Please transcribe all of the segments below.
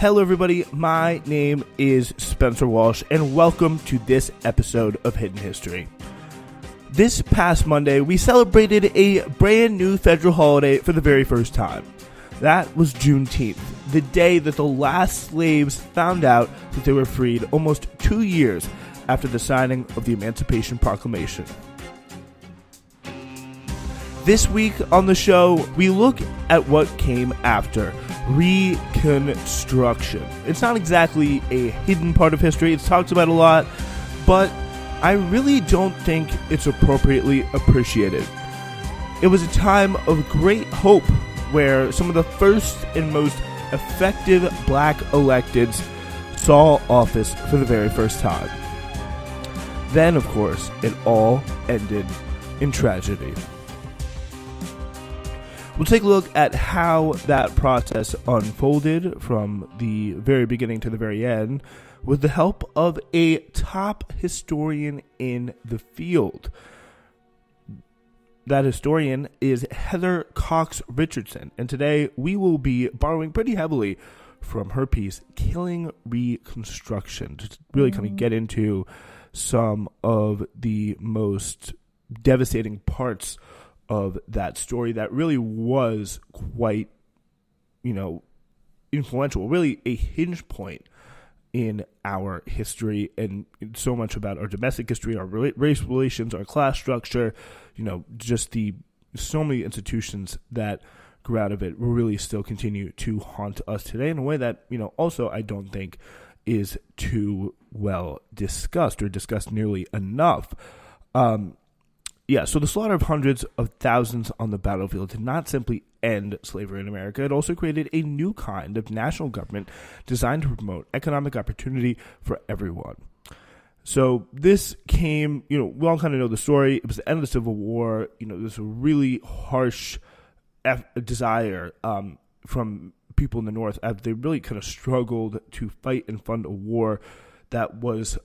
Hello, everybody. My name is Spenser Walsh, and welcome to this episode of Hidden History. This past Monday, we celebrated a brand new federal holiday for the very first time. That was Juneteenth, the day that the last slaves found out that they were freed almost two years after the signing of the Emancipation Proclamation. This week on the show, we look at what came after Reconstruction. It's not exactly a hidden part of history, it's talked about a lot, but I really don't think it's appropriately appreciated. It was a time of great hope where some of the first and most effective black electeds saw office for the very first time. Then, of course, it all ended in tragedy. We'll take a look at how that process unfolded from the very beginning to the very end with the help of a top historian in the field. That historian is Heather Cox Richardson, and today we will be borrowing pretty heavily from her piece, Killing Reconstruction, to really kind of get into some of the most devastating parts of that story that really was quite, you know, influential, really a hinge point in our history and so much about our domestic history, our race relations, our class structure, you know, just the so many institutions that grew out of it will really still continue to haunt us today in a way that, you know, also I don't think is too well discussed or discussed nearly enough. Um, yeah, so the slaughter of hundreds of thousands on the battlefield did not simply end slavery in America. It also created a new kind of national government designed to promote economic opportunity for everyone. So this came, you know, we all kind of know the story. It was the end of the Civil War. You know, a really harsh F- desire um, from people in the North they really kind of struggled to fight and fund a war that was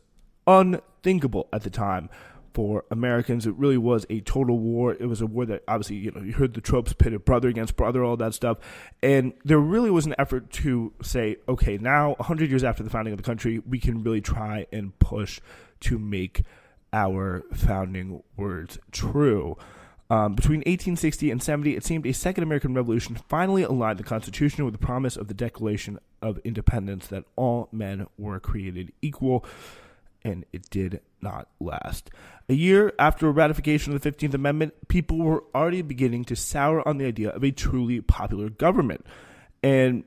unthinkable at the time for Americans. It really was a total war. It was a war that obviously, you know, you heard the tropes pitted brother against brother, all that stuff. And there really was an effort to say, okay, now 100 years after the founding of the country, we can really try and push to make our founding words true. Um, between 1860 and 70, it seemed a second American Revolution finally aligned the Constitution with the promise of the Declaration of Independence that all men were created equal and it did not last. A year after ratification of the 15th Amendment, people were already beginning to sour on the idea of a truly popular government. And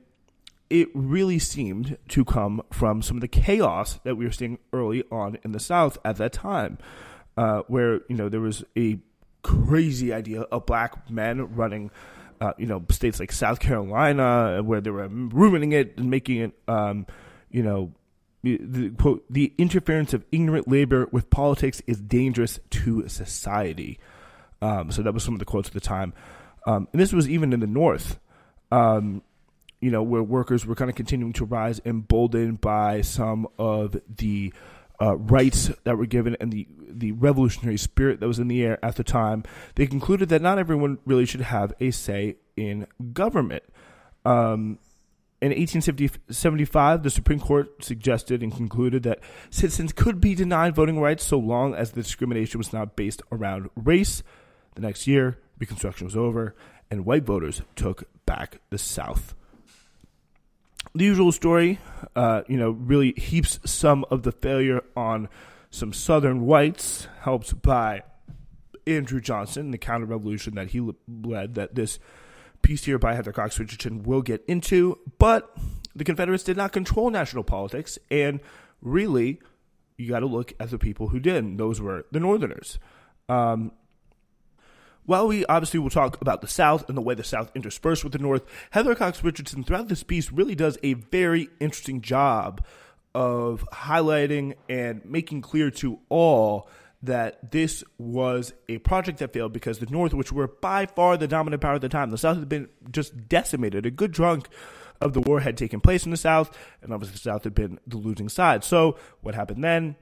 it really seemed to come from some of the chaos that we were seeing early on in the South at that time, uh, where, you know, there was a crazy idea of black men running. Uh, you know, states like South Carolina, where they were ruining it and making it, um, you know, the, quote, the interference of ignorant labor with politics is dangerous to society. Um, so that was some of the quotes at the time. Um, and this was even in the North, um, you know, where workers were kind of continuing to rise, emboldened by some of the uh, rights that were given and the, the revolutionary spirit that was in the air at the time. They concluded that not everyone really should have a say in government. Um, in 1875, the Supreme Court suggested and concluded that citizens could be denied voting rights so long as the discrimination was not based around race. The next year, Reconstruction was over, and white voters took back the South. The usual story, uh, you know, really heaps some of the failure on some Southern whites, helped by Andrew Johnson, and the counter revolution that he led, that this piece here by Heather Cox Richardson we'll get into. But the Confederates did not control national politics, and really, you got to look at the people who did. those were the Northerners. Um, while we obviously will talk about the South and the way the South interspersed with the North, Heather Cox Richardson throughout this piece really does a very interesting job of highlighting and making clear to all that this was a project that failed because the North, which were by far the dominant power at the time, the South had been just decimated. A good chunk of the war had taken place in the South, and obviously the South had been the losing side. So what happened then?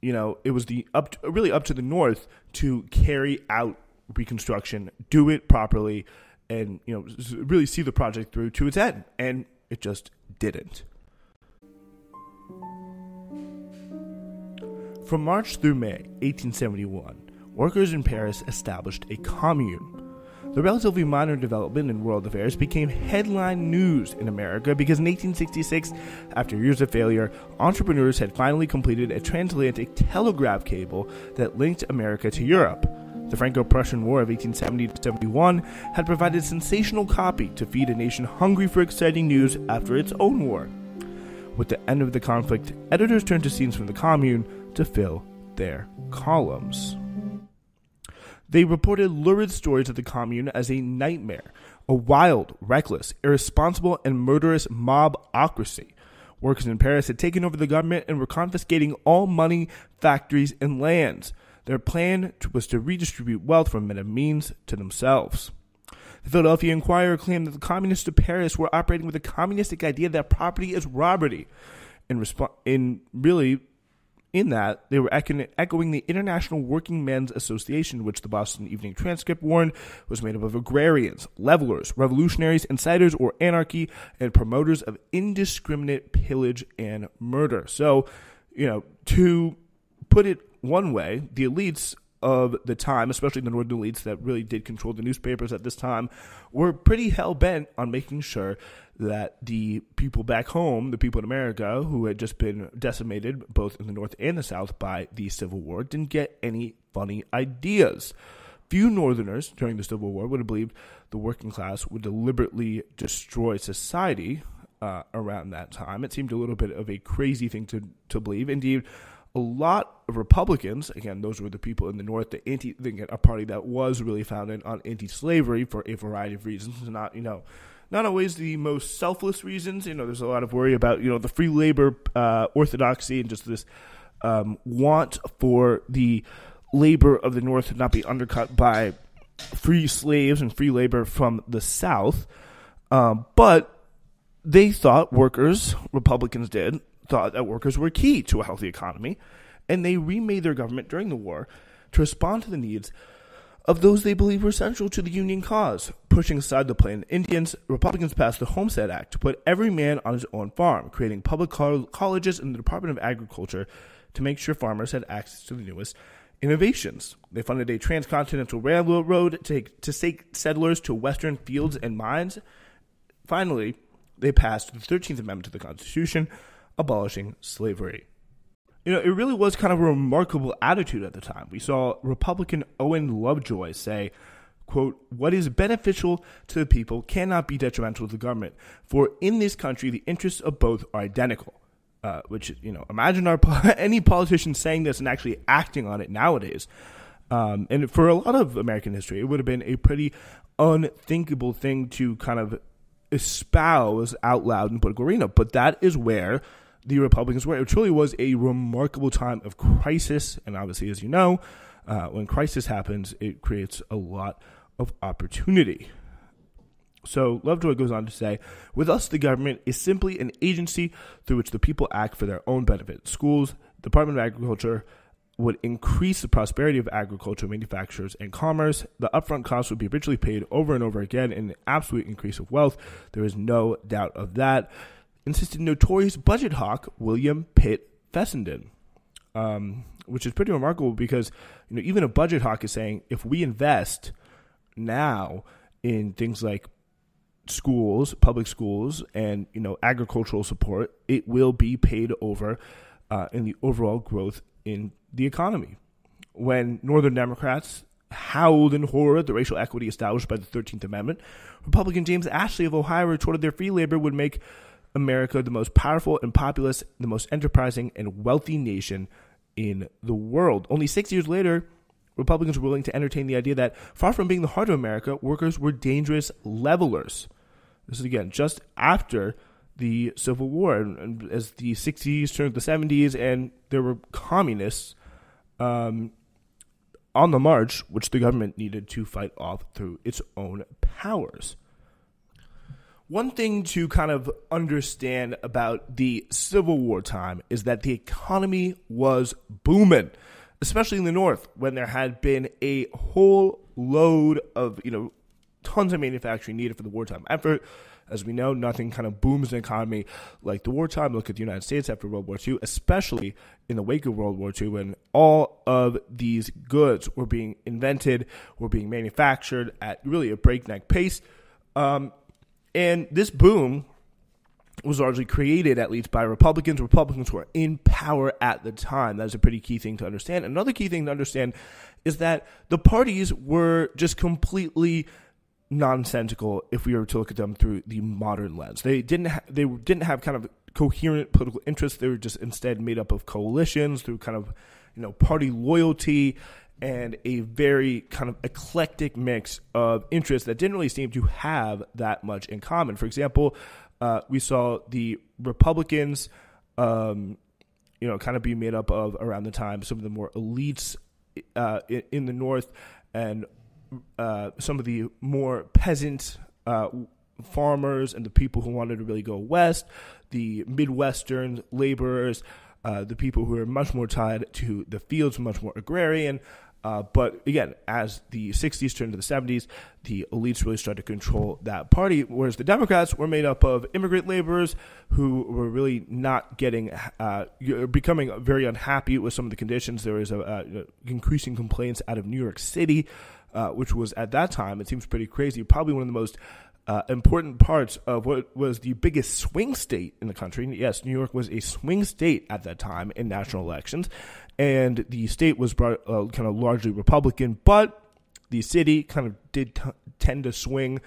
You know, it was the up to, really up to the North to carry out Reconstruction, do it properly, and you know really see the project through to its end, and it just didn't. From March through May 1871, workers in Paris established a commune. The relatively minor development in world affairs became headline news in America because in 1866, after years of failure, entrepreneurs had finally completed a transatlantic telegraph cable that linked America to Europe. The Franco Prussian War of 1870 71 had provided sensational copy to feed a nation hungry for exciting news after its own war. With the end of the conflict, editors turned to scenes from the Commune to fill their columns. They reported lurid stories of the Commune as a nightmare, a wild, reckless, irresponsible, and murderous mobocracy. Workers in Paris had taken over the government and were confiscating all money, factories, and lands. Their plan was to redistribute wealth from men of means to themselves. The Philadelphia Inquirer claimed that the communists of Paris were operating with a communistic idea that property is robbery. In, resp- in really in that, they were echoing the International Working Men's Association, which the Boston Evening Transcript warned was made up of agrarians, levelers, revolutionaries, inciters or anarchy, and promoters of indiscriminate pillage and murder. So, you know, to put it one way, the elites of the time, especially the northern elites that really did control the newspapers at this time, were pretty hell bent on making sure that the people back home, the people in America who had just been decimated both in the North and the South by the Civil War, didn't get any funny ideas. Few Northerners during the Civil War would have believed the working class would deliberately destroy society uh, around that time. It seemed a little bit of a crazy thing to, to believe. Indeed, a lot of Republicans, again, those were the people in the North, the anti, a party that was really founded on anti-slavery for a variety of reasons, not you know, not always the most selfless reasons. You know, there's a lot of worry about you know the free labor uh, orthodoxy and just this um, want for the labor of the North to not be undercut by free slaves and free labor from the South. Um, but they thought workers, Republicans did, thought that workers were key to a healthy economy, and they remade their government during the war to respond to the needs of those they believed were central to the Union cause. Pushing aside the plain Indians, Republicans passed the Homestead Act to put every man on his own farm, creating public colleges and the Department of Agriculture to make sure farmers had access to the newest innovations. They funded a transcontinental railroad to take, to take settlers to western fields and mines. Finally, they passed the 13th Amendment to the Constitution, abolishing slavery. You know, it really was kind of a remarkable attitude at the time. We saw Republican Owen Lovejoy say, quote, what is beneficial to the people cannot be detrimental to the government, for in this country the interests of both are identical. Uh, which, you know, imagine our any politician saying this and actually acting on it nowadays. Um, and for a lot of American history, it would have been a pretty unthinkable thing to kind of espouse out loud in political arena. But that is where the Republicans were. It truly was a remarkable time of crisis. And obviously, as you know, uh, when crisis happens, it creates a lot of opportunity. So Lovejoy goes on to say, with us, the government is simply an agency through which the people act for their own benefit. Schools, Department of Agriculture would increase the prosperity of agriculture, manufacturers, and commerce. The upfront costs would be richly paid over and over again in an absolute increase of wealth. There is no doubt of that insisted notorious budget hawk William Pitt Fessenden, um, which is pretty remarkable because you know even a budget hawk is saying if we invest now in things like schools, public schools, and you know agricultural support, it will be paid over uh, in the overall growth in the economy. When Northern Democrats howled in horror at the racial equity established by the Thirteenth Amendment, Republican James Ashley of Ohio retorted their free labor would make America the most powerful and populous, the most enterprising and wealthy nation in the world. Only six years later, Republicans were willing to entertain the idea that, far from being the heart of America, workers were dangerous levelers. This is again just after the Civil War, and as the 60s turned the 70s, and there were communists um, on the march, which the government needed to fight off through its own powers. One thing to kind of understand about the Civil War time is that the economy was booming, especially in the North, when there had been a whole load of, you know, tons of manufacturing needed for the wartime effort. As we know, nothing kind of booms an economy like the wartime. Look at the United States after World War II, especially in the wake of World War II, when all of these goods were being invented, were being manufactured at really a breakneck pace. Um, and this boom was largely created, at least by Republicans. Republicans were in power at the time. That's a pretty key thing to understand. Another key thing to understand is that the parties were just completely nonsensical if we were to look at them through the modern lens. They didn't ha- they didn't have kind of coherent political interests. They were just instead made up of coalitions through kind of you know party loyalty and a very kind of eclectic mix of interests that didn't really seem to have that much in common. For example, uh, we saw the Republicans, um, you know, kind of be made up of around the time some of the more elites uh, in, the North and uh, some of the more peasant uh, farmers and the people who wanted to really go west, the Midwestern laborers, uh, the people who are much more tied to the fields, much more agrarian. Uh, but again, as the 60s turned to the 70s, the elites really started to control that party, whereas the Democrats were made up of immigrant laborers who were really not getting, uh, becoming very unhappy with some of the conditions. There was a, uh, increasing complaints out of New York City, uh, which was at that time, it seems pretty crazy, probably one of the most uh, important parts of what was the biggest swing state in the country. Yes, New York was a swing state at that time in national elections, and the state was brought, uh, kind of largely Republican, but the city kind of did t- tend to swing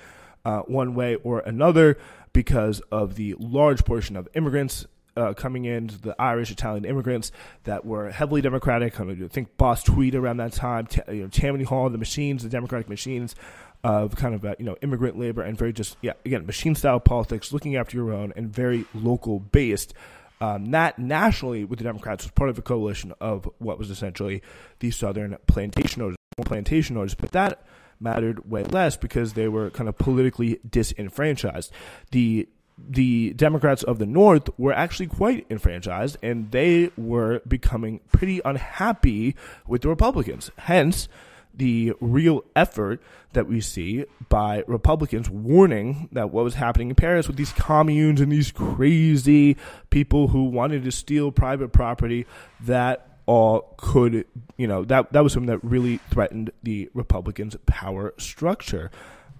uh, one way or another because of the large portion of immigrants uh, coming in, the Irish, Italian immigrants that were heavily Democratic. I, mean, I think Boss Tweed around that time, t- you know, Tammany Hall, the machines, the Democratic machines of kind of uh, you know immigrant labor and very just yeah again machine style politics, looking after your own and very local based. Um, not nationally with the Democrats was part of a coalition of what was essentially the Southern plantation owners, plantation owners, but that mattered way less because they were kind of politically disenfranchised. The the Democrats of the North were actually quite enfranchised, and they were becoming pretty unhappy with the Republicans. Hence, the real effort that we see by Republicans warning that what was happening in Paris with these communes and these crazy people who wanted to steal private property that all could, you know, that, that was something that really threatened the Republicans' power structure.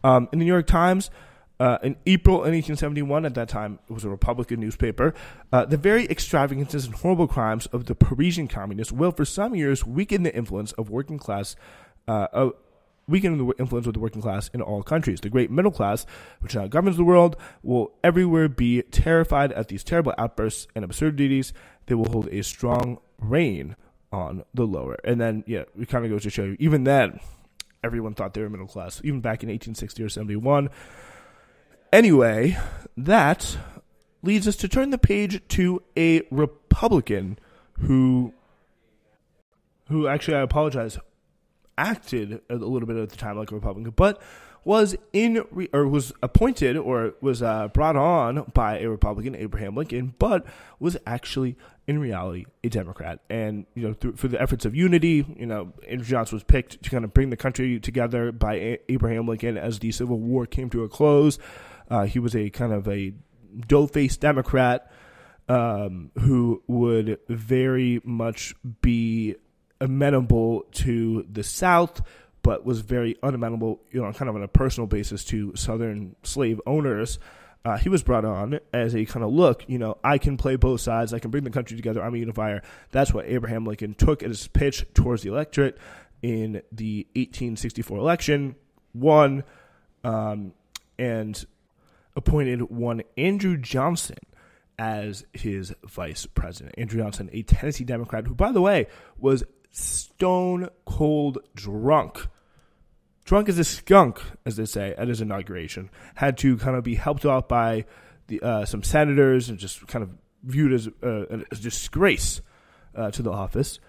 Um, in the New York Times, uh, in April in 1871, at that time it was a Republican newspaper, uh, the very extravagances and horrible crimes of the Parisian communists will, for some years, weaken the influence of working class uh, weaken the influence of the working class in all countries. The great middle class, which now governs the world, will everywhere be terrified at these terrible outbursts and absurdities. They will hold a strong rein on the lower. And then, yeah, it kind of goes to show you, even then, everyone thought they were middle class, even back in 1860 or 71. Anyway, that leads us to turn the page to a Republican who who actually I apologize acted a little bit at the time like a Republican, but was in re- or was appointed or was uh, brought on by a Republican, Abraham Lincoln, but was actually in reality a Democrat. And you know, through, the efforts of unity, you know, Andrew Johnson was picked to kind of bring the country together by a- Abraham Lincoln as the Civil War came to a close. Uh, he was a kind of a dough-faced Democrat um, who would very much be amenable to the South, but was very unamenable, you know, kind of on a personal basis to Southern slave owners. Uh, he was brought on as a kind of look, you know, I can play both sides. I can bring the country together. I'm a unifier. That's what Abraham Lincoln took as his pitch towards the electorate in the 1864 election, won, um, and appointed one Andrew Johnson as his vice president. Andrew Johnson, a Tennessee Democrat, who, by the way, was stone cold drunk. Drunk as a skunk, as they say, at his inauguration. Had to kind of be helped off by the, uh, some senators and just kind of viewed as uh, a disgrace uh, to the office.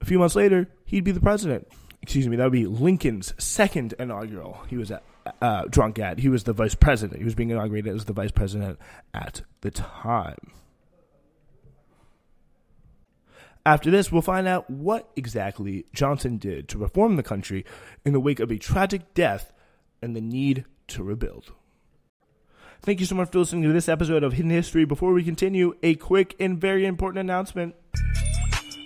A few months later, he'd be the president. Excuse me, that would be Lincoln's second inaugural. He was at, uh, drunk at. He was the vice president. He was being inaugurated as the vice president at the time. After this, we'll find out what exactly Johnson did to reform the country in the wake of a tragic death and the need to rebuild. Thank you so much for listening to this episode of Hidden History. Before we continue, a quick and very important announcement.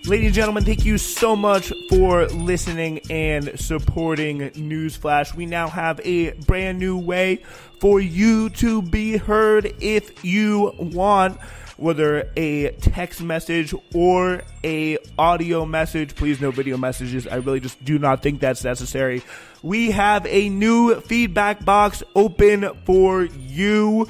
Ladies and gentlemen, thank you so much for listening and supporting Newsflash. We now have a brand new way for you to be heard if you want whether a text message or a audio message. Please no video messages. I really just do not think that's necessary. We have a new feedback box open for you.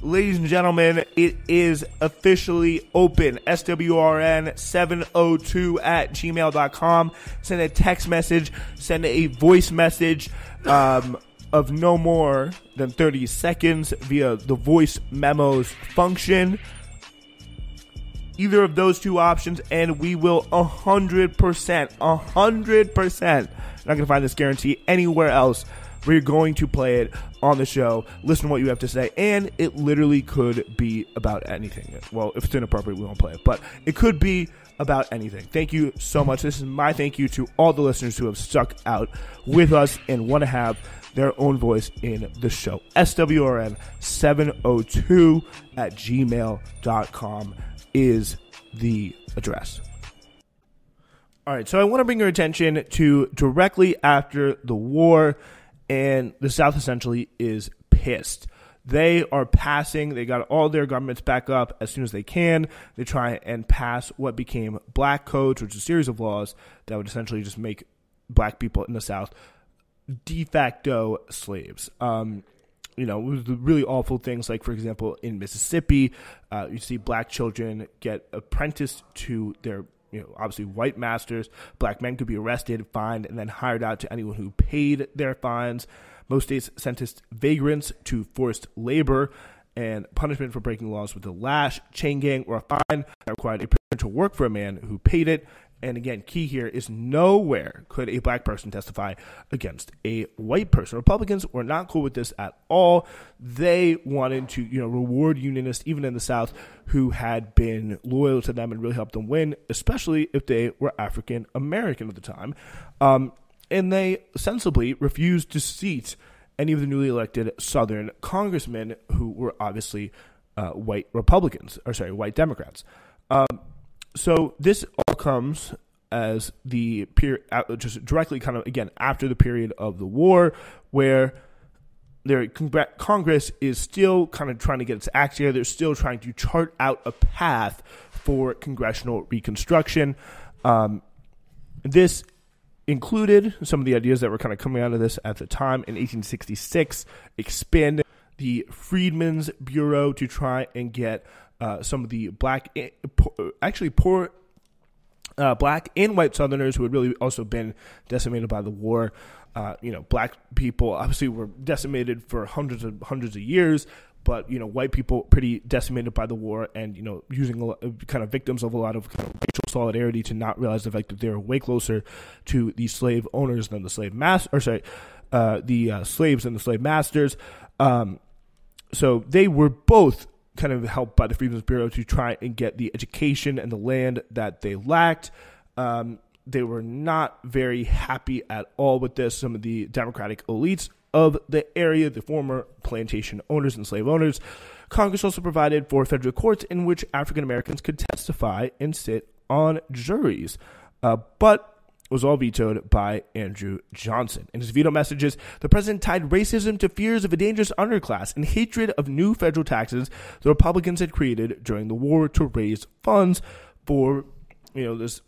Ladies and gentlemen, it is officially open. SWRN702 at gmail.com. Send a text message, send a voice message um, of no more than 30 seconds via the voice memos function. Either of those two options, and we will 100%, 100%, not going to find this guarantee anywhere else we're going to play it on the show, listen to what you have to say, and it literally could be about anything. Well, if it's inappropriate, we won't play it, but it could be about anything. Thank you so much. This is my thank you to all the listeners who have stuck out with us and want to have their own voice in the show. SWRN 702 at gmail.com is the address. All right, so I want to bring your attention to directly after the war and the South essentially is pissed. They are passing, they got all their governments back up as soon as they can. They try and pass what became black codes, which is a series of laws that would essentially just make black people in the South de facto slaves. Um, you know, really awful things like, for example, in Mississippi, uh, you see black children get apprenticed to their you know, obviously white masters. Black men could be arrested, fined, and then hired out to anyone who paid their fines. Most states sentenced vagrants to forced labor and punishment for breaking laws with a lash, chain gang, or a fine that required a person to work for a man who paid it. And again, key here is nowhere could a black person testify against a white person. Republicans were not cool with this at all. They wanted to, you know, reward unionists, even in the South, who had been loyal to them and really helped them win, especially if they were African American at the time. Um, and they sensibly refused to seat any of the newly elected Southern congressmen who were obviously uh, white Republicans, or sorry, white Democrats. Um, so this comes as the period, just directly kind of again after the period of the war, where their Congress is still kind of trying to get its act together. They're still trying to chart out a path for congressional reconstruction. Um, this included some of the ideas that were kind of coming out of this at the time in 1866, expanding the Freedmen's Bureau to try and get uh, some of the black, eh, actually poor uh, black and white Southerners who had really also been decimated by the war. Uh, you know, black people obviously were decimated for hundreds of hundreds of years, but you know, white people pretty decimated by the war, and you know, using a, uh, kind of victims of a lot of, kind of racial solidarity to not realize the fact that they were way closer to the slave owners than the slave master, or sorry, uh, the uh, slaves and the slave masters. Um, so they were both kind of helped by the Freedmen's Bureau to try and get the education and the land that they lacked. Um, they were not very happy at all with this. Some of the Democratic elites of the area, the former plantation owners and slave owners. Congress also provided for federal courts in which African Americans could testify and sit on juries. Uh, but was all vetoed by Andrew Johnson. In his veto messages, the president tied racism to fears of a dangerous underclass and hatred of new federal taxes the Republicans had created during the war to raise funds for, you know, this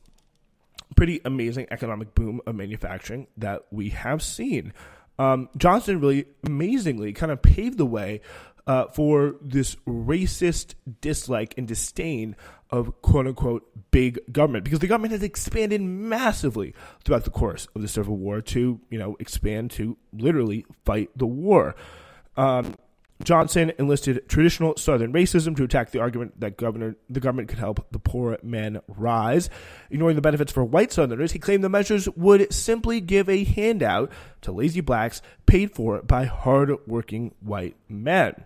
pretty amazing economic boom of manufacturing that we have seen. Um, Johnson really amazingly kind of paved the way uh, for this racist dislike and disdain of quote unquote big government because the government has expanded massively throughout the course of the Civil War to, you know, expand to literally fight the war. Um, Johnson enlisted traditional Southern racism to attack the argument that governor, the government could help the poor men rise. Ignoring the benefits for white Southerners, he claimed the measures would simply give a handout to lazy blacks paid for by hard-working white men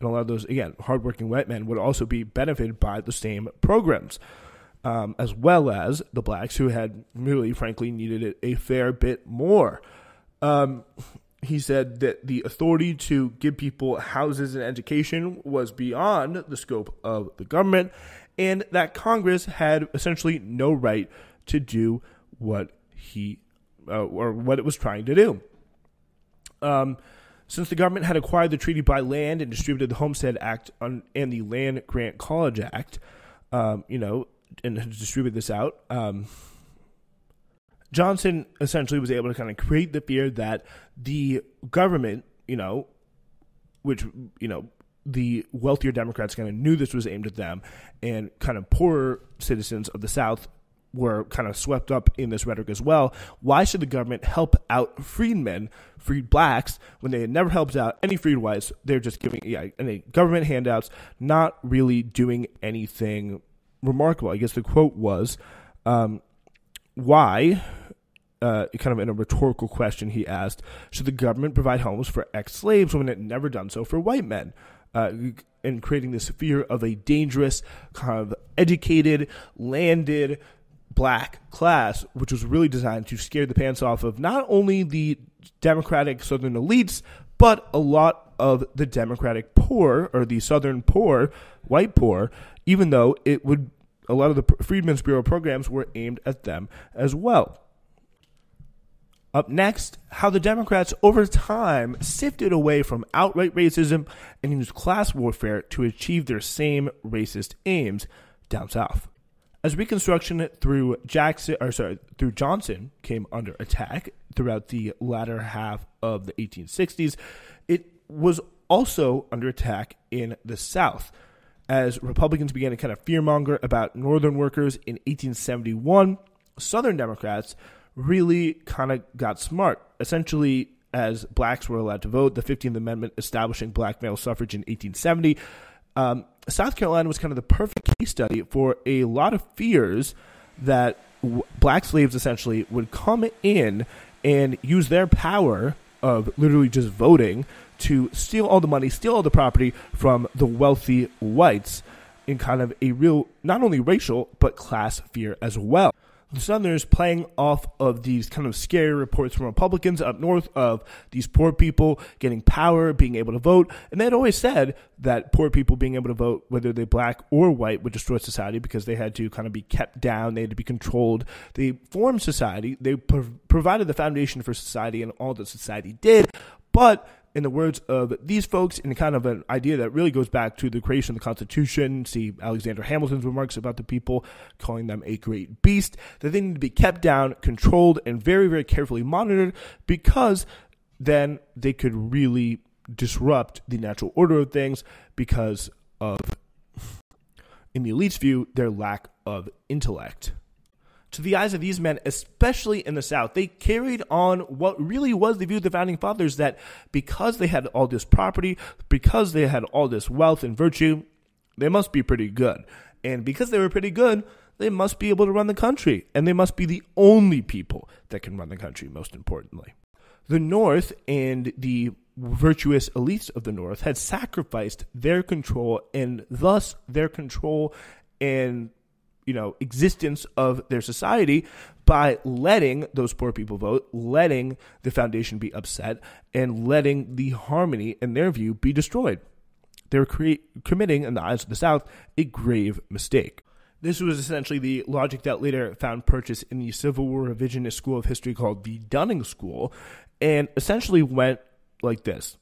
and a lot of those again hardworking white men would also be benefited by the same programs, um, as well as the blacks who had really, frankly, needed it a fair bit more. Um, he said that the authority to give people houses and education was beyond the scope of the government, and that Congress had essentially no right to do what he uh, or what it was trying to do. Um, since the government had acquired the treaty by land and distributed the Homestead Act on, and the Land Grant College Act, um, you know, and distributed this out, um, Johnson essentially was able to kind of create the fear that the government, you know, which, you know, the wealthier Democrats kind of knew this was aimed at them, and kind of poorer citizens of the South were kind of swept up in this rhetoric as well. Why should the government help out freedmen, freed blacks, when they had never helped out any freed whites? They're just giving yeah, any government handouts, not really doing anything remarkable. I guess the quote was, um, "Why?" Uh, kind of in a rhetorical question, he asked, "Should the government provide homes for ex-slaves when it never done so for white men?" Uh, and creating this fear of a dangerous, kind of educated, landed, black class, which was really designed to scare the pants off of not only the Democratic Southern elites, but a lot of the Democratic poor or the Southern poor, white poor, even though it would a lot of the Freedmen's Bureau programs were aimed at them as well. Up next, how the Democrats over time sifted away from outright racism and used class warfare to achieve their same racist aims down south. As Reconstruction through Jackson, or sorry, through Johnson came under attack throughout the latter half of the 1860s, it was also under attack in the South. As Republicans began to kind of fearmonger about Northern workers in 1871, Southern Democrats really kind of got smart. Essentially, as blacks were allowed to vote, the 15th Amendment establishing black male suffrage in 1870 um, South Carolina was kind of the perfect case study for a lot of fears that w- black slaves essentially would come in and use their power of literally just voting to steal all the money, steal all the property from the wealthy whites in kind of a real, not only racial, but class fear as well the Southerners playing off of these kind of scary reports from Republicans up north of these poor people getting power, being able to vote. And they had always said that poor people being able to vote, whether they're black or white, would destroy society because they had to kind of be kept down, they had to be controlled. They formed society, they pro- provided the foundation for society and all that society did. But in the words of these folks, in kind of an idea that really goes back to the creation of the Constitution. See Alexander Hamilton's remarks about the people, calling them a great beast, that they need to be kept down, controlled, and very, very carefully monitored because then they could really disrupt the natural order of things because of, in the elite's view, their lack of intellect to the eyes of these men, especially in the South, they carried on what really was the view of the founding fathers that because they had all this property, because they had all this wealth and virtue, they must be pretty good. And because they were pretty good, they must be able to run the country. And they must be the only people that can run the country, most importantly. The North and the virtuous elites of the North had sacrificed their control and thus their control and you know existence of their society by letting those poor people vote, letting the foundation be upset, and letting the harmony, in their view, be destroyed. They're cre- committing, in the eyes of the South, a grave mistake. This was essentially the logic that later found purchase in the Civil War revisionist school of history called the Dunning School, and essentially went like this.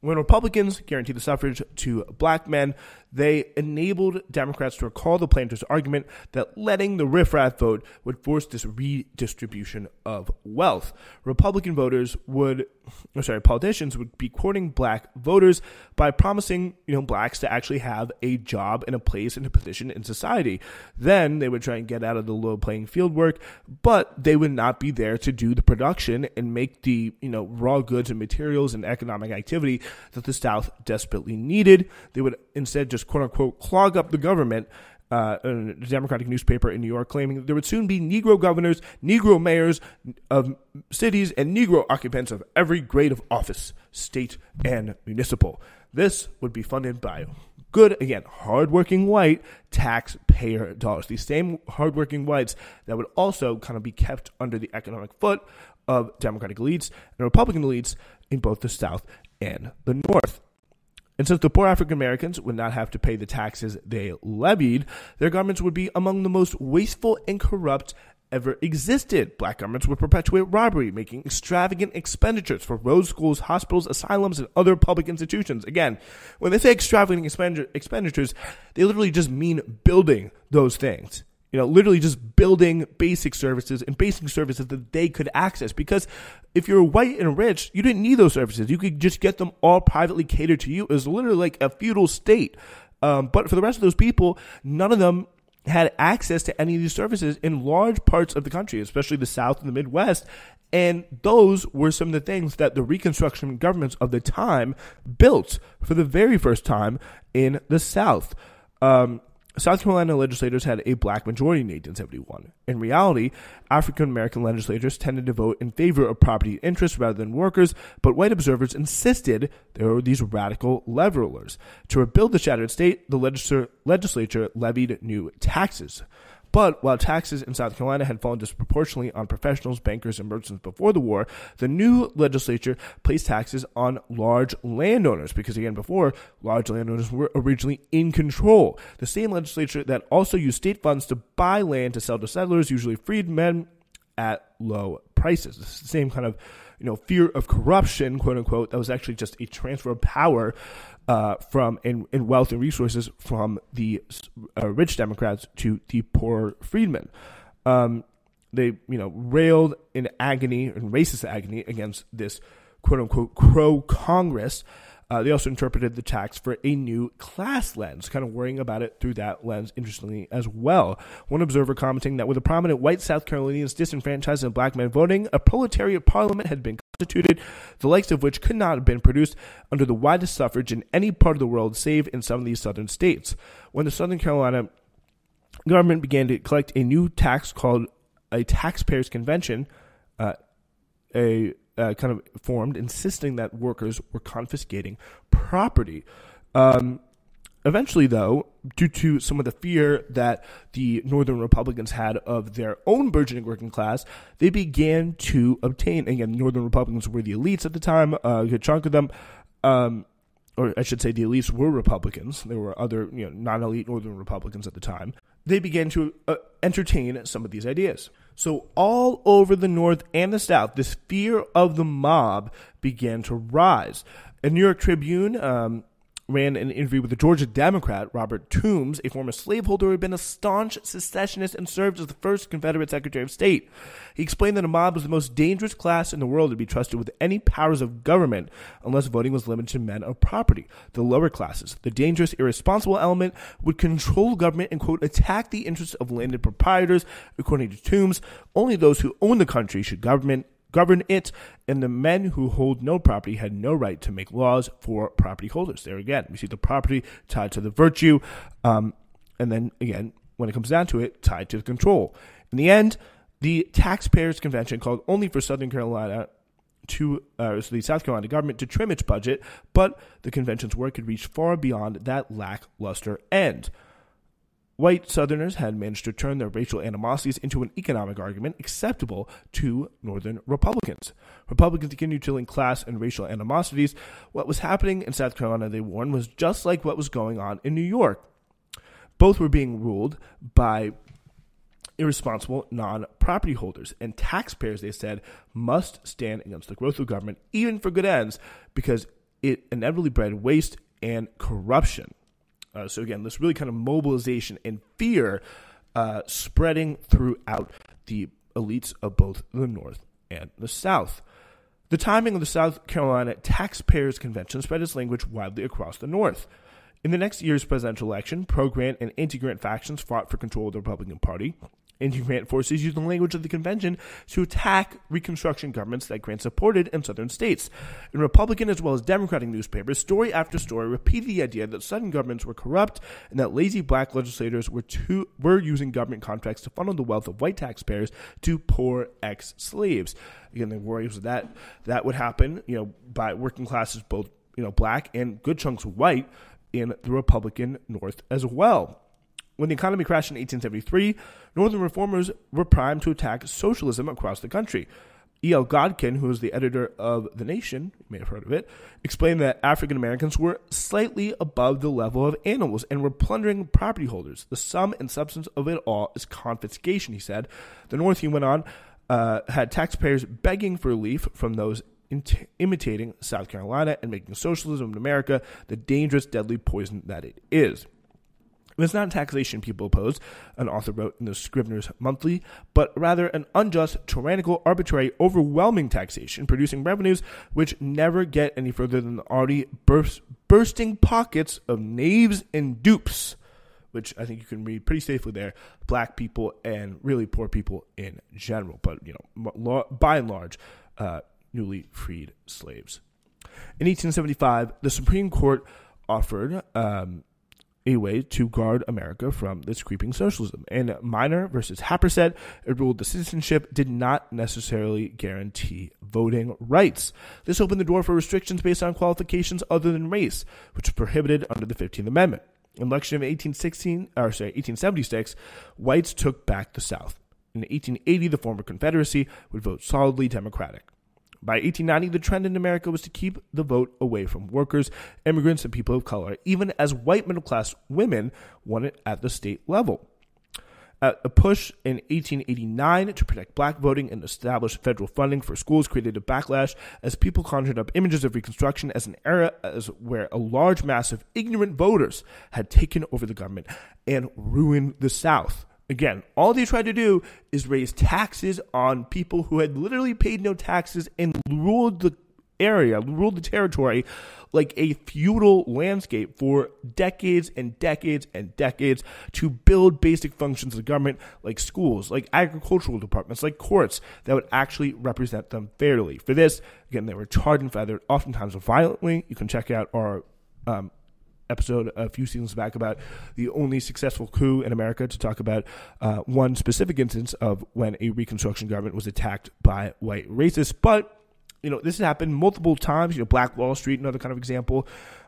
When Republicans guaranteed the suffrage to black men, they enabled Democrats to recall the planters' argument that letting the riffraff vote would force this redistribution of wealth. Republican voters would, or oh, sorry, politicians would be courting black voters by promising, you know, blacks to actually have a job and a place and a position in society. Then they would try and get out of the low playing field work, but they would not be there to do the production and make the, you know, raw goods and materials and economic activity that the South desperately needed. They would instead just quote unquote clog up the government. Uh, a Democratic newspaper in New York claiming there would soon be Negro governors, Negro mayors of cities, and Negro occupants of every grade of office, state and municipal. This would be funded by good, again, hardworking white taxpayer dollars. These same hardworking whites that would also kind of be kept under the economic foot of Democratic elites and Republican elites in both the South and the North. And since the poor African Americans would not have to pay the taxes they levied, their governments would be among the most wasteful and corrupt ever existed. Black governments would perpetuate robbery, making extravagant expenditures for roads, schools, hospitals, asylums, and other public institutions. Again, when they say extravagant expenditures, they literally just mean building those things you know, literally just building basic services and basic services that they could access. Because if you're white and rich, you didn't need those services. You could just get them all privately catered to you. It was literally like a feudal state. Um, but for the rest of those people, none of them had access to any of these services in large parts of the country, especially the South and the Midwest. And those were some of the things that the Reconstruction governments of the time built for the very first time in the South. Um, South Carolina legislators had a black majority in 1871. In reality, African American legislators tended to vote in favor of property interests rather than workers, but white observers insisted there were these radical levelers. To rebuild the shattered state, the legislature levied new taxes. But while taxes in South Carolina had fallen disproportionately on professionals, bankers, and merchants before the war, the new legislature placed taxes on large landowners because, again, before, large landowners were originally in control. The same legislature that also used state funds to buy land to sell to settlers, usually freedmen, at low prices. the same kind of you know fear of corruption, quote unquote, that was actually just a transfer of power uh, from in, in wealth and resources from the uh, rich Democrats to the poor freedmen. Um, they, you know, railed in agony and racist agony against this quote unquote Crow Congress uh, they also interpreted the tax for a new class lens, kind of worrying about it through that lens, interestingly, as well. One observer commenting that with a prominent white South Carolinians disenfranchised and black men voting, a proletariat parliament had been constituted, the likes of which could not have been produced under the widest suffrage in any part of the world, save in some of these southern states. When the Southern Carolina government began to collect a new tax called a taxpayers convention, uh, a uh, kind of formed, insisting that workers were confiscating property. Um, eventually, though, due to some of the fear that the Northern Republicans had of their own burgeoning working class, they began to obtain. Again, Northern Republicans were the elites at the time, a good chunk of them. Um, or I should say, the elites were Republicans. There were other, you know, non-elite Northern Republicans at the time. They began to uh, entertain some of these ideas. So, all over the North and the South, this fear of the mob began to rise. A New York Tribune um, ran an interview with the Georgia Democrat, Robert Toombs, a former slaveholder who had been a staunch secessionist and served as the first Confederate Secretary of State. He explained that a mob was the most dangerous class in the world to be trusted with any powers of government unless voting was limited to men of property. The lower classes, the dangerous, irresponsible element, would control government and, quote, attack the interests of landed proprietors. According to Toombs, only those who own the country should government govern it, and the men who hold no property had no right to make laws for property holders. There again, we see the property tied to the virtue, um, and then again, when it comes down to it, tied to the control. In the end, the Taxpayers Convention called only for Southern Carolina to uh, so the South Carolina government to trim its budget, but the convention's work could reach far beyond that lackluster end. White Southerners had managed to turn their racial animosities into an economic argument acceptable to Northern Republicans. Republicans continued to link class and racial animosities. What was happening in South Carolina, they warned, was just like what was going on in New York. Both were being ruled by irresponsible non property holders. And taxpayers, they said, must stand against the growth of government, even for good ends, because it inevitably bred waste and corruption. Uh, so again, this really kind of mobilization and fear uh, spreading throughout the elites of both the North and the South. The timing of the South Carolina Taxpayers Convention spread its language widely across the North. In the next year's presidential election, pro Grant and anti Grant factions fought for control of the Republican Party. Anti-Grant forces used the language of the convention to attack Reconstruction governments that Grant supported in southern states. In Republican as well as Democratic newspapers, story after story repeated the idea that southern governments were corrupt and that lazy black legislators were too, were using government contracts to funnel the wealth of white taxpayers to poor ex-slaves. Again, the worry was that that would happen, you know, by working classes, both you know, black and good chunks of white in the Republican North as well. When the economy crashed in 1873, Northern reformers were primed to attack socialism across the country. E.L. Godkin, who was the editor of The Nation, you may have heard of it, explained that African Americans were slightly above the level of animals and were plundering property holders. The sum and substance of it all is confiscation, he said. The North, he went on, uh, had taxpayers begging for relief from those imitating South Carolina and making socialism in America the dangerous, deadly poison that it is. It's not taxation people oppose, an author wrote in the Scribner's Monthly, but rather an unjust, tyrannical, arbitrary, overwhelming taxation producing revenues which never get any further than the already burst, bursting pockets of knaves and dupes, which I think you can read pretty safely there, black people and really poor people in general, but you know, by and large, uh, newly freed slaves. In 1875, the Supreme Court offered um, a way to guard America from this creeping socialism. In Minor versus Happersett, it ruled the citizenship did not necessarily guarantee voting rights. This opened the door for restrictions based on qualifications other than race, which was prohibited under the 15th Amendment. In election of 1816, or sorry, 1876, whites took back the South. In 1880, the former Confederacy would vote solidly Democratic. By 1890, the trend in America was to keep the vote away from workers, immigrants, and people of color, even as white middle class women won it at the state level. Uh, a push in 1889 to protect black voting and establish federal funding for schools created a backlash as people conjured up images of Reconstruction as an era as where a large mass of ignorant voters had taken over the government and ruined the South. Again, all they tried to do is raise taxes on people who had literally paid no taxes and ruled the area, ruled the territory like a feudal landscape for decades and decades and decades to build basic functions of government like schools, like agricultural departments, like courts that would actually represent them fairly. For this, again, they were charged and feathered, oftentimes violently. You can check out our um, episode a few seasons back about the only successful coup in America to talk about uh, one specific instance of when a Reconstruction government was attacked by white racists. But you know, this has happened multiple times. You know, Black Wall Street, another kind of example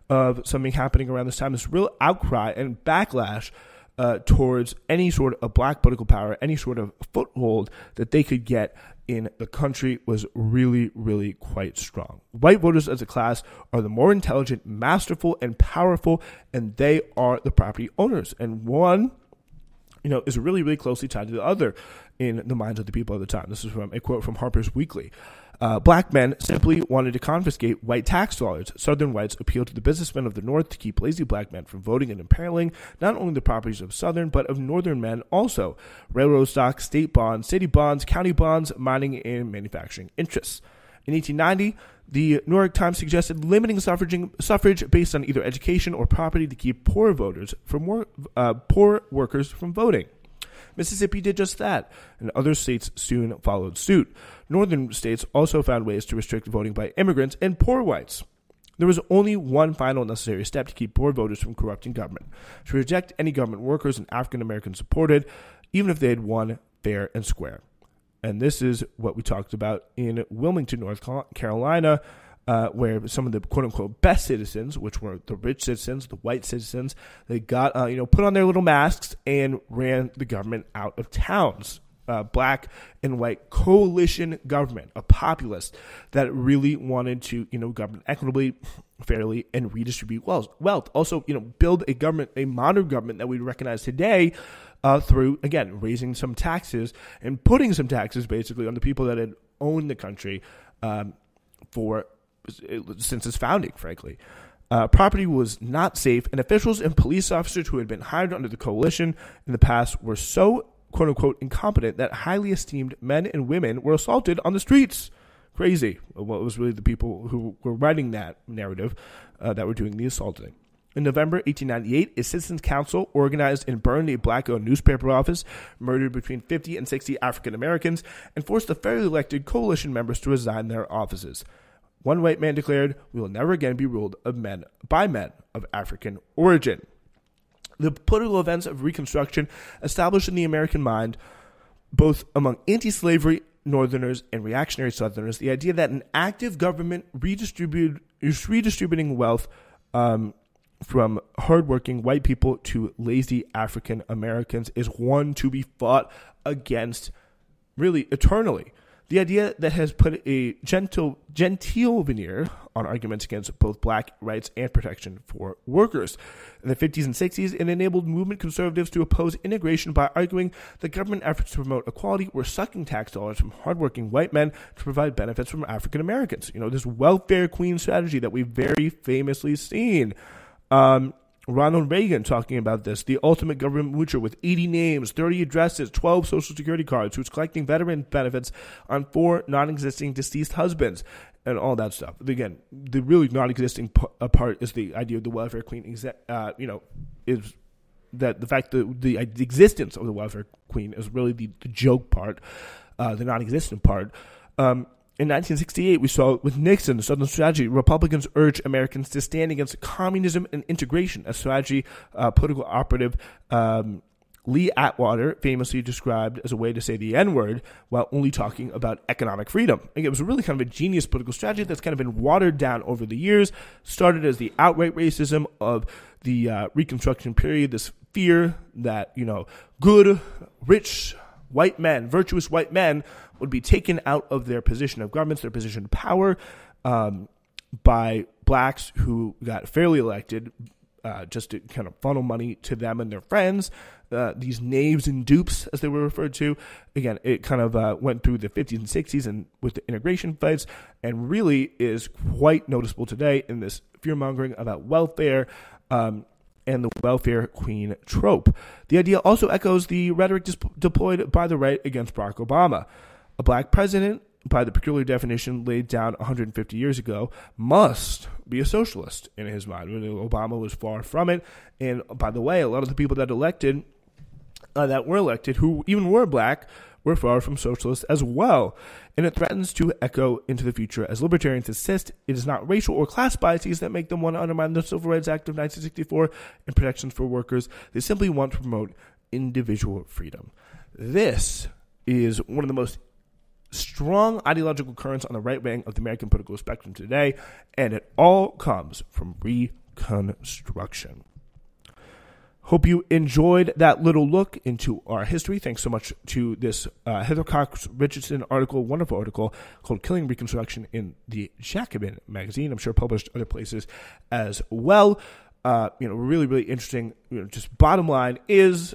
of something happening around this time. This real outcry and backlash uh, towards any sort of black political power, any sort of foothold that they could get in the country was really, really quite strong. White voters as a class are the more intelligent, masterful, and powerful, and they are the property owners. And one, you know, is really, really closely tied to the other in the minds of the people at the time. This is from a quote from Harper's Weekly. Uh, black men simply wanted to confiscate white tax dollars. Southern whites appealed to the businessmen of the North to keep lazy black men from voting and imperiling not only the properties of Southern, but of Northern men also. Railroad stock, state bonds, city bonds, county bonds, mining, and manufacturing interests. In 1890, the New York Times suggested limiting suffrage based on either education or property to keep poor voters from more, uh, poor workers from voting. Mississippi did just that, and other states soon followed suit. Northern states also found ways to restrict voting by immigrants and poor whites. There was only one final necessary step to keep poor voters from corrupting government to reject any government workers and African Americans supported, even if they had won fair and square. And this is what we talked about in Wilmington, North Carolina, uh, where some of the quote unquote best citizens, which were the rich citizens, the white citizens, they got uh, you know put on their little masks and ran the government out of towns. Uh, black and white coalition government, a populist that really wanted to, you know, govern equitably, fairly, and redistribute wealth. Wealth. Also, you know, build a government, a modern government that we recognize today uh, through again raising some taxes and putting some taxes basically on the people that had owned the country um, for since its founding, frankly. Uh, property was not safe, and officials and police officers who had been hired under the coalition in the past were so quote unquote incompetent that highly esteemed men and women were assaulted on the streets. Crazy. Well, it was really the people who were writing that narrative uh, that were doing the assaulting. In November 1898, a citizens' council organized and burned a black owned newspaper office, murdered between 50 and 60 African Americans, and forced the fairly elected coalition members to resign their offices. One white man declared, We will never again be ruled of men by men of African origin. The political events of Reconstruction established in the American mind, both among anti slavery Northerners and reactionary Southerners, the idea that an active government redistribute, redistributing wealth um, from hardworking white people to lazy African Americans is one to be fought against really eternally. The idea that has put a gentle, genteel veneer on arguments against both black rights and protection for workers. In the 50s and 60s, it enabled movement conservatives to oppose integration by arguing that government efforts to promote equality were sucking tax dollars from hardworking white men to provide benefits from African Americans. You know, this welfare queen strategy that we've very famously seen. Um, Ronald Reagan talking about this, the ultimate government moocher with 80 names, 30 addresses, 12 social security cards, who's collecting veteran benefits on four non existing deceased husbands, and all that stuff. Again, the really non existing uh, part is the idea of the welfare queen, uh, you know, is that the fact that the, existence of the welfare queen is really the, the joke part, uh, the non existent part. Um, in 1968, we saw with Nixon, the Southern Strategy, Republicans urged Americans to stand against communism and integration. A strategy uh, political operative um, Lee Atwater famously described as a way to say the N word while only talking about economic freedom. it was really kind of a genius political strategy that's kind of been watered down over the years. Started as the outright racism of the uh, Reconstruction period, this fear that, you know, good, rich, white men, virtuous white men, would be taken out of their position of government, their position of power, um, by blacks who got fairly elected uh, just to kind of funnel money to them and their friends. Uh, these knaves and dupes, as they were referred to. Again, it kind of uh, went through the 50s and 60s and with the integration fights, and really is quite noticeable today in this fear mongering about welfare. Um, and the welfare queen trope. The idea also echoes the rhetoric deployed by the right against Barack Obama. A black president, by the peculiar definition laid down 150 years ago, must be a socialist in his mind. Obama was far from it. And by the way, a lot of the people that elected, uh, that were elected, who even were black, were far from socialists as well. And it threatens to echo into the future as libertarians insist it is not racial or class biases that make them want to undermine the Civil Rights Act of 1964 and protections for workers. They simply want to promote individual freedom. This is one of the most strong ideological currents on the right wing of the American political spectrum today, and it all comes from Reconstruction. Hope you enjoyed that little look into our history. Thanks so much to this uh, Heather Cox Richardson article, wonderful article called Killing Reconstruction in the Jacobin magazine. I'm sure published other places as well. Uh, you know, really, really interesting. You know, just bottom line is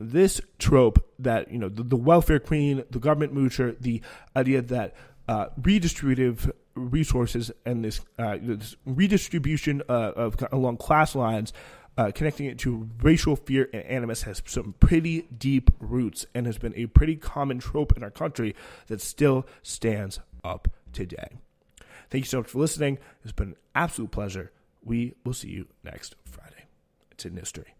this trope that you know the, the welfare queen, the government moocher, the idea that uh, redistributive resources and this, uh, this redistribution uh, of along class lines, uh, connecting it to racial fear and animus has some pretty deep roots and has been a pretty common trope in our country that still stands up today. Thank you so much for listening. It's been an absolute pleasure. We will see you next Friday. It's in history.